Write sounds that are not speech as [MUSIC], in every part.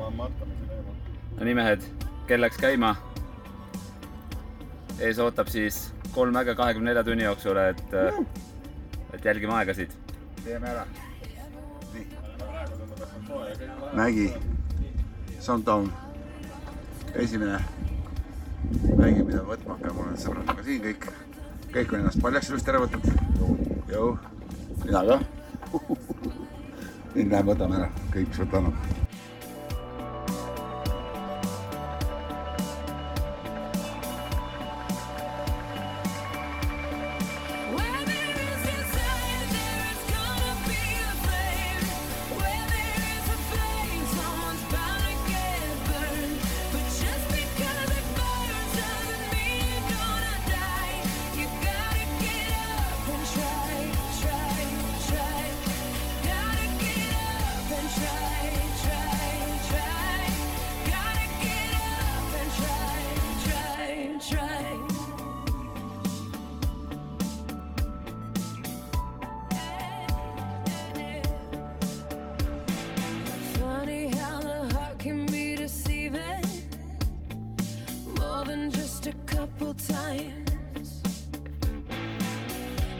ma Martoni sinna eemale. no nii, mehed, kell läks käima. ees ootab siis kolm äge kahekümne nelja tunni jooksul, et, et jälgime aegasid. teeme ära. Mägi, Soundtown, esimene mägi, mida võtma hakkame, mul on sõbradega siin kõik, kõik on ennast paljaks ilusti ära võtnud. jõu, mina ka. [LAUGHS] nüüd läheme võtame ära kõik, mis võtta annab. Than just a couple times.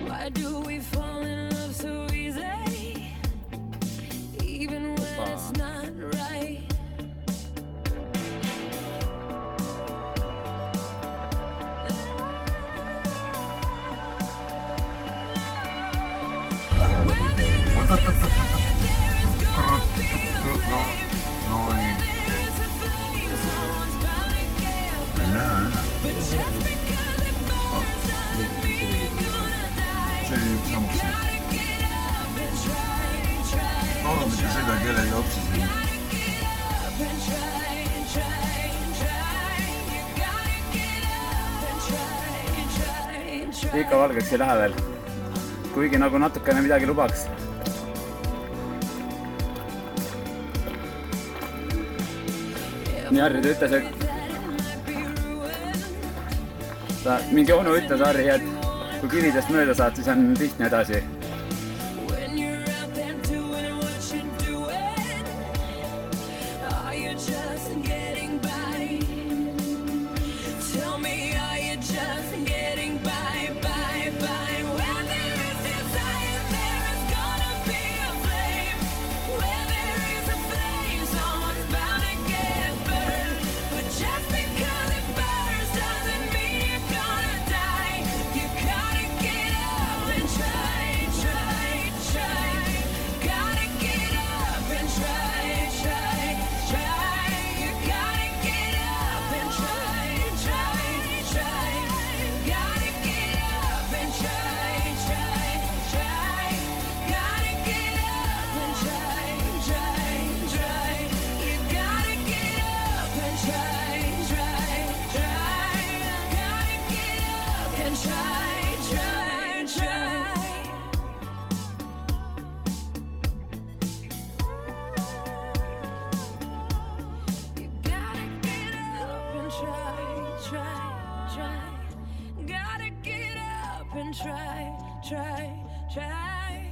Why do we fall in love so easy, even when it's not right? Ikka valgeks ei lähe veel. kuigi nagu natukene midagi lubaks. nii Harri, ta ütles, et ta, mingi onu ütles Harri, et kui kividest mööda saad, siis on lihtne edasi. Try,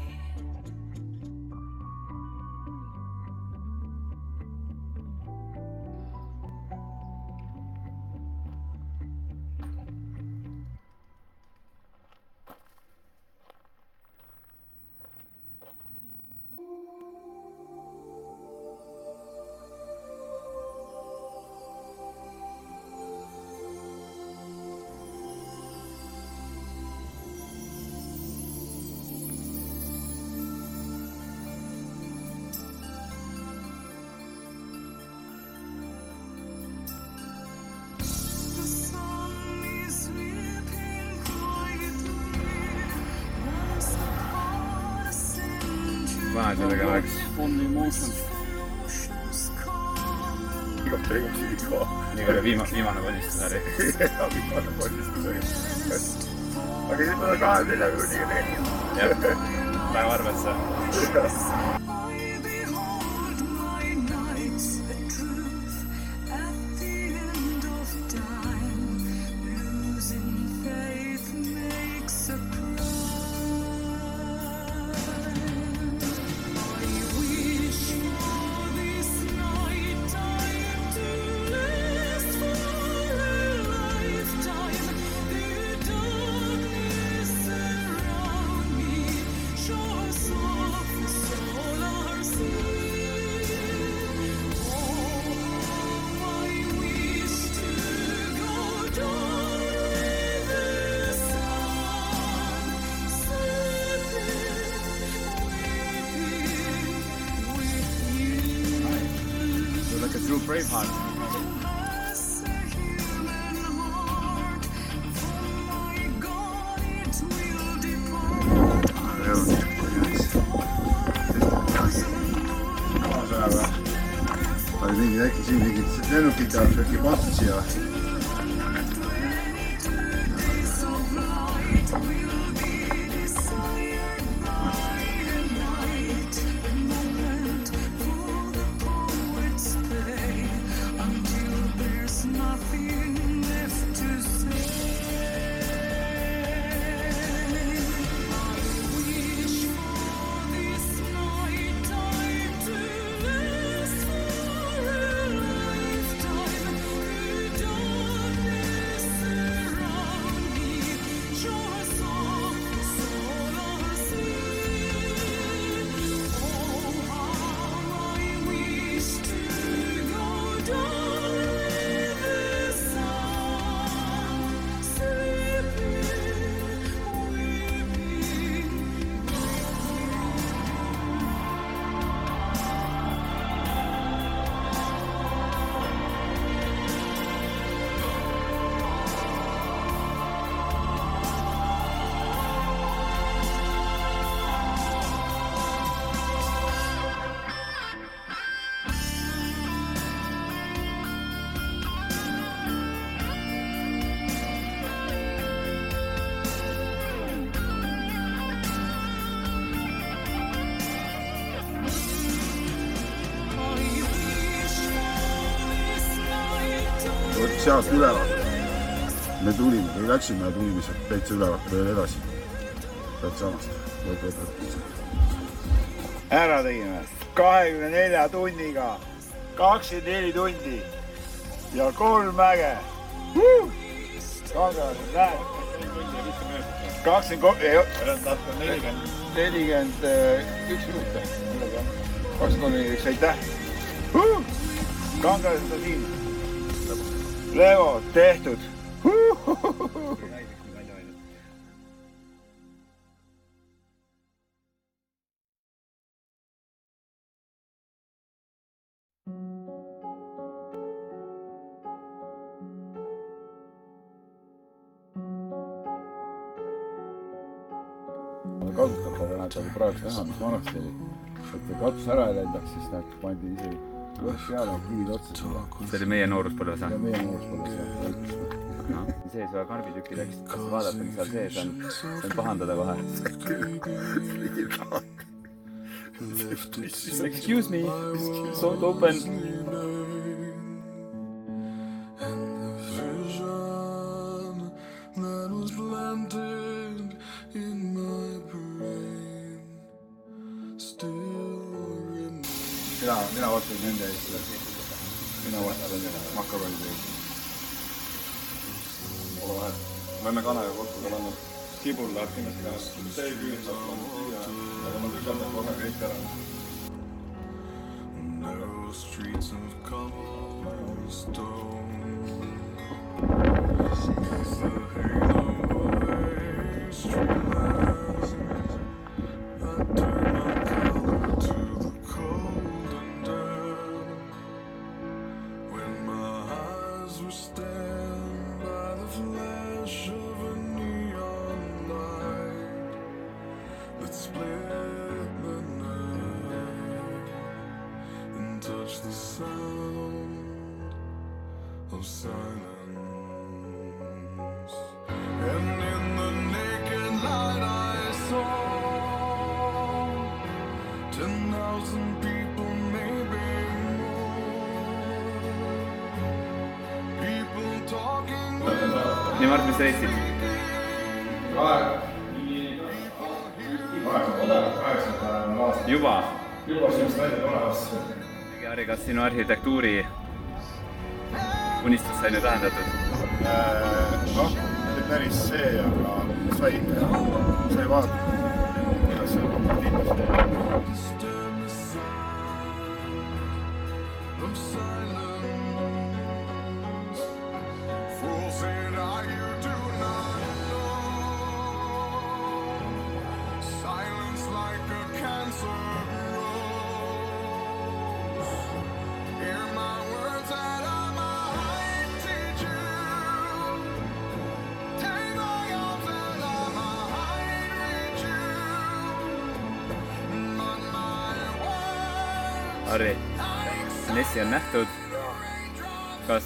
try. vaesega läks. On emotions. iga päev siga. nii oli viimane, viimane ponnistus oli. [LAUGHS] viimane ponnistus oli. aga nüüd on kahe nelja tunniga teinud. jah, päev arvesse. [LAUGHS] Braveheart. think ne can see. bir gitsin. Ne noktada çok iyi basın ya. Vot sealt ülevalt me tulime või läksime ja tulime sealt täitsa ülevalt veel edasi. sealt samast, vot, vot, vot. ära tegime kahekümne nelja tunniga kakskümmend neli tundi ja kolm mäge. kangelased, näed, kakskümmend kolm, nelikümmend üks minutit. kakskümmend kolm, nelikümmend aitäh. kangelased on siin. Levo, tehtud. kasutajatele näed, oli praegu näha, mis vanasti oli. et katus ära ei lendaks, siis näed, pandi ise üles peale, kivid otsa see oli meie nooruspõlves või? meie nooruspõlves jah, lõikus. sees väga karbitükid läksid, kas vaadata, mis seal sees on, sain pahandada kohe. Excuse me, don't open. Vaatan nende eest. mina vaatan makaronide eest. Pole vahet. me oleme kanaga kokku ka pannud. kibul läheb kindlasti kanasse. see küll saab panna siia, aga ma tühjendan kohe kõik ära. Narrow streets of cobblestone. Silence. And in the naked light, I saw ten thousand people, maybe more. People talking. nii, Mart, mis sa leidsid? juba? Harri, kas sinu arhitektuuri unistus sai nüüd lahendatud? noh, mitte päris see, aga sai sai vaadata, kuidas seal kompartiimis disturb Harri, Nessi on nähtud. kas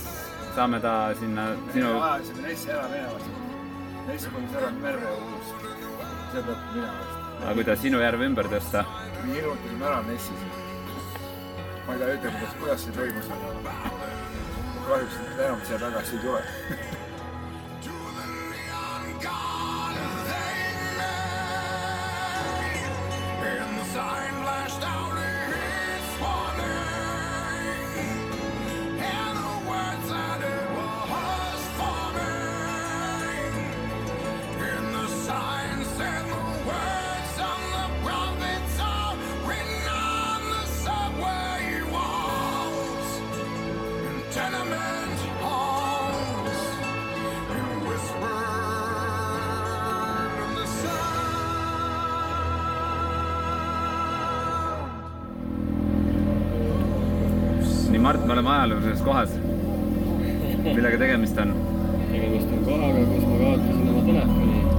saame ta sinna sinu, ajasime Nessi ära minema. Nessi kolis ära merre uus. see peab minema aga kui ta sinu järve ümber tõsta, me hirmutasime ära Nessi siin. ma ei taha ütelda, kuidas, see toimus, aga kahjuks enam siia tagasi ei tule. [LAUGHS] tenement halls. And whispered in the sound. nii Mart, me oleme ajaloolises kohas. millega tegemist on? tegemist on kohaga, kus ma kaotasin oma telefoni